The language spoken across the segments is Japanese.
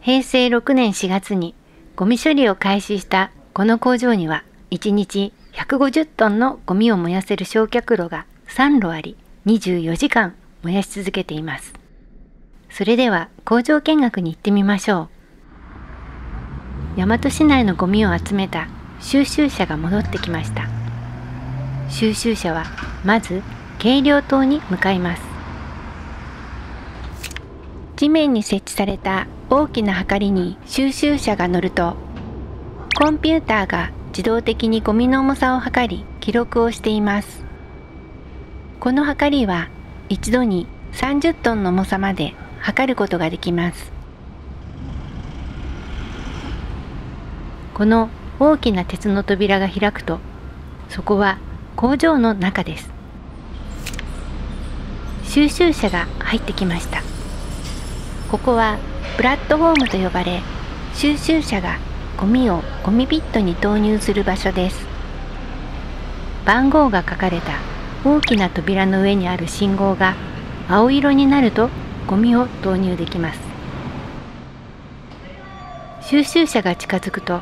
平成6年4月にゴミ処理を開始したこの工場には1日150トンのゴミを燃やせる焼却炉が3炉あり24時間燃やし続けています。それでは工場見学に行ってみましょう。大和市内のゴミを集めた収集車が戻ってきました。収集車はまず計量棟に向かいます。地面に設置された大きな測りに収集車が乗るとコンピューターが自動的にゴミの重さを測り記録をしています。この測りは一度に30トンの重さまで測ることができます。この大きな鉄の扉が開くとそこは工場の中です。収集車が入ってきました。ここはプラットフォームと呼ばれ収集車がゴミをゴミピットに投入する場所です。番号が書かれた大きな扉の上にある信号が青色になるとゴミを投入できます。収集車が近づくと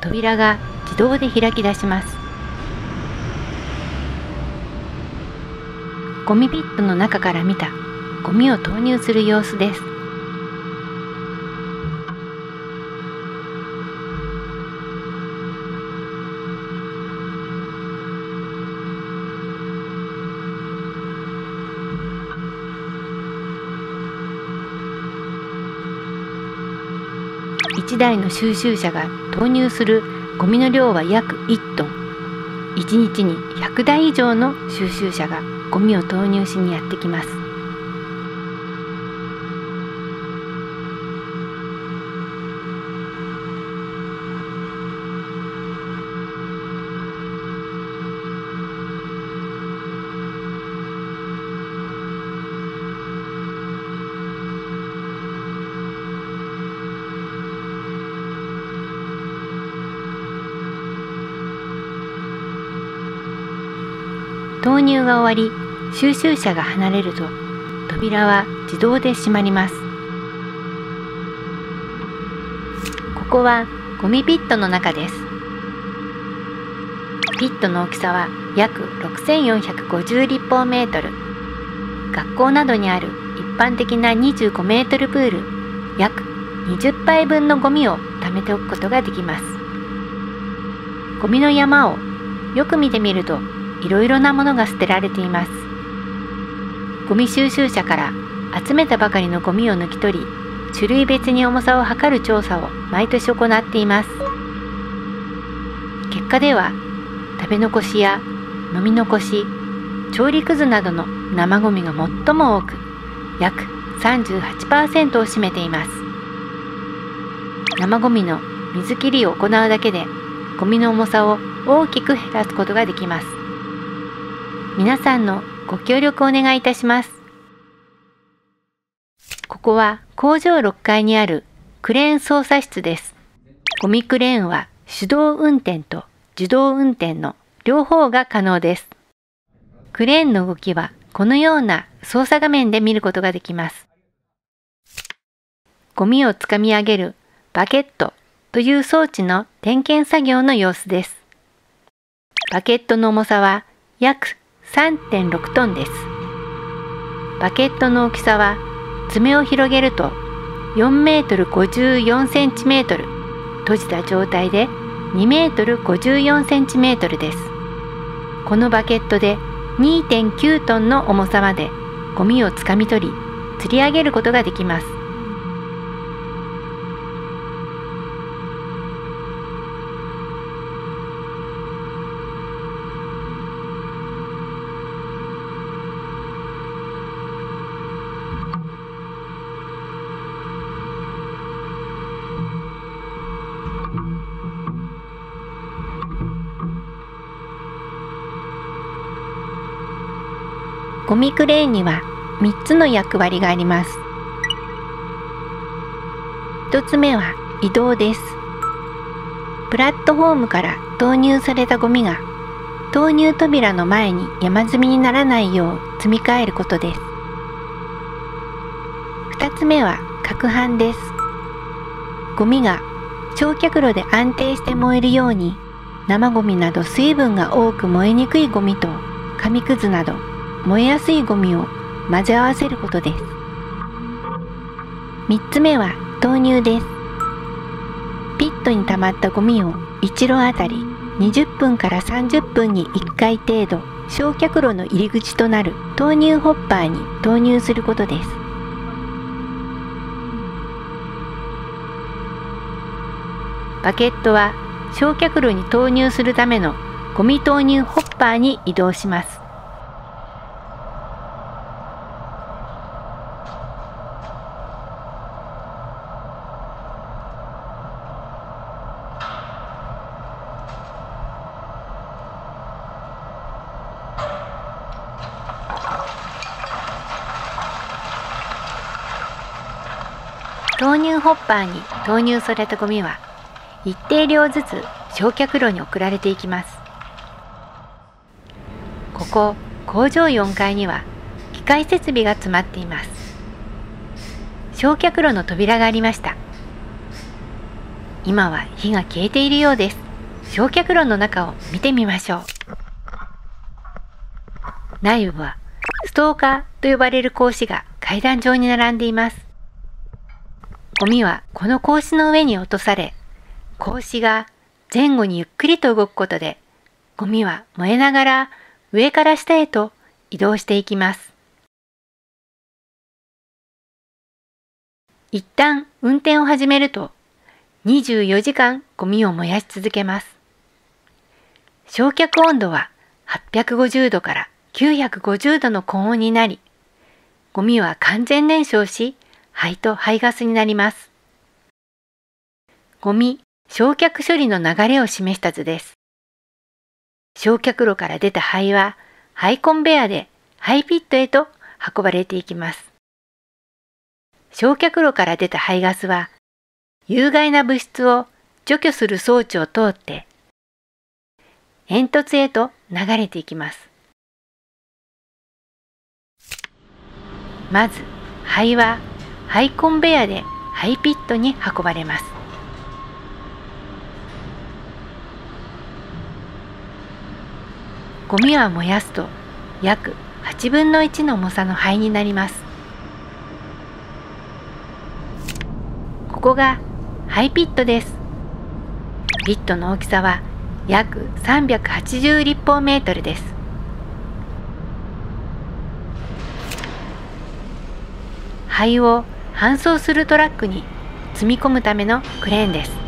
扉が自動で開き出します。ゴミピットの中から見たゴミを投入する様子です。1台の収集車が投入するゴミの量は約1トン。1日に100台以上の収集車がゴミを投入しにやってきます。投入が終わり収集車が離れると扉は自動で閉まります。ここはゴミピットの中です。ピットの大きさは約6450立方メートル。学校などにある一般的な25メートルプール。約20杯分のゴミを貯めておくことができます。ゴミの山をよく見てみるといろいろなものが捨てられています。ゴミ収集車から集めたばかりのゴミを抜き取り種類別に重さを測る調査を毎年行っています。結果では食べ残しや飲み残し調理くずなどの生ゴミが最も多く約38%を占めています。生ゴミの水切りを行うだけでゴミの重さを大きく減らすことができます。皆さんのご協力をお願いいたします。ここは工場6階にあるクレーン操作室です。ゴミクレーンは手動運転と自動運転の両方が可能です。クレーンの動きはこのような操作画面で見ることができます。ゴミをつかみ上げるバケットという装置の点検作業の様子です。バケットの重さは約3.6トンです。バケットの大きさは爪を広げると4メートル54センチメートル、閉じた状態で2メートル54センチメートルです。このバケットで2.9トンの重さまでゴミをつかみ取り、吊り上げることができます。ゴミクレーンには3つの役割があります。1つ目は移動です。プラットフォームから投入されたゴミが投入扉の前に山積みにならないよう積み替えることです。2つ目は攪拌です。ゴミが焼却炉で安定して燃えるように生ゴミなど水分が多く燃えにくいゴミと紙くずなど燃えやすいゴミを混ぜ合わせることです。3つ目は投入です。ピットに溜まったゴミを1炉あたり20分から30分に1回程度焼却炉の入り口となる投入ホッパーに投入することです。バケットは焼却炉に投入するためのゴミ投入ホッパーに移動します。投入ホッパーに投入されたゴミは一定量ずつ焼却炉に送られていきます。ここ工場4階には機械設備が詰まっています。焼却炉の扉がありました。今は火が消えているようです。焼却炉の中を見てみましょう。内部はストーカーと呼ばれる格子が階段状に並んでいます。ゴミはこの格子の上に落とされ、格子が前後にゆっくりと動くことで、ゴミは燃えながら上から下へと移動していきます。一旦運転を始めると、24時間ゴミを燃やし続けます。焼却温度は850度から950度の高温になり、ゴミは完全燃焼し、灰と排ガスになります。ゴミ、焼却処理の流れを示した図です。焼却炉から出た灰は、灰コンベアで灰ピットへと運ばれていきます。焼却炉から出た排ガスは、有害な物質を除去する装置を通って、煙突へと流れていきます。まず、灰はハイコンベアでハイピットに運ばれます。ゴミは燃やすと約8分の1の重さの灰になります。ここがハイピットです。ピットの大きさは約380立方メートルです。灰を搬送するトラックに積み込むためのクレーンです。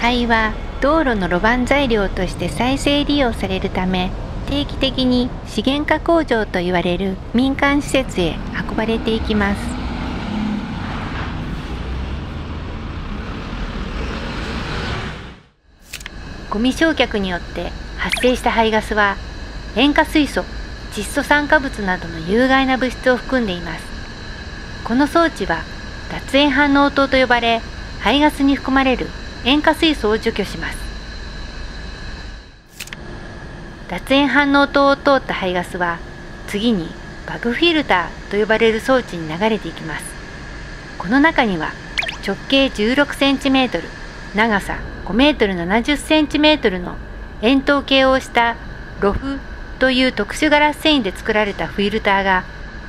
灰は道路の路盤材料として再生利用されるため定期的に資源化工場といわれる民間施設へ運ばれていきます。ゴミ焼却によって発生した排ガスは塩化水素窒素酸化物などの有害な物質を含んでいます。この装置は脱塩反応灯と呼ばれ排ガスに含まれる塩化水素を除去します。脱塩反応灯を通った排ガスは次にバグフィルターと呼ばれる装置に流れていきます。この中には直径 16cm 長さ 5m70cm の円筒形をしたロフという特殊ガラス繊維で作られたフィルターが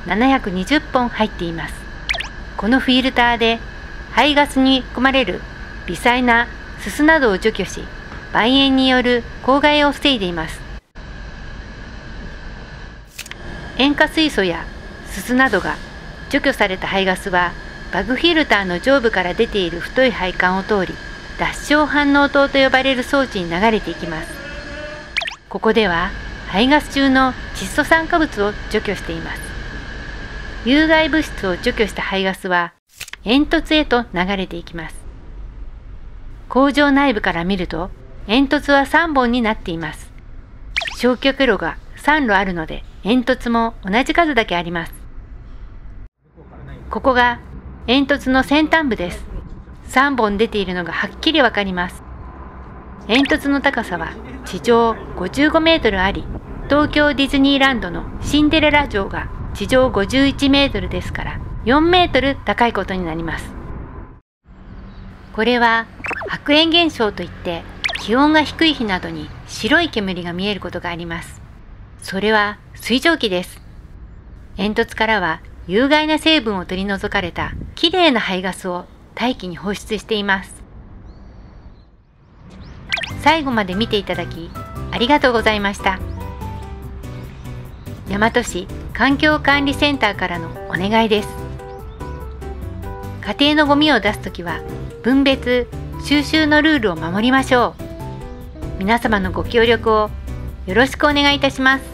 720本入っています。このフィルターで排ガスに含まれる微細なすすなどを除去し梅炎による公害を防いでいます。塩化水素やすすなどが除去された排ガスはバグフィルターの上部から出ている太い配管を通り脱硝反応灯と呼ばれる装置に流れていきます。ここでは排ガス中の窒素酸化物を除去しています。有害物質を除去した排ガスは煙突へと流れていきます。工場内部から見ると煙突は3本になっています。消去路が3路あるので煙突も同じ数だけあります。ここが煙突の先端部です。3本出ているのがはっきりわかります。煙突の高さは地上55メートルあり、東京ディズニーランドのシンデレラ城が地上51メートルですから4メートル高いことになります。これは白煙現象といって気温が低い日などに白い煙が見えることがあります。それは水蒸気です。煙突からは有害な成分を取り除かれたきれいな排ガスを大気に放出しています。最後まで見ていただきありがとうございました。大和市環境管理センターからのお願いです。家庭のゴミを出すときは分別・収集のルールを守りましょう。皆様のご協力をよろしくお願いいたします。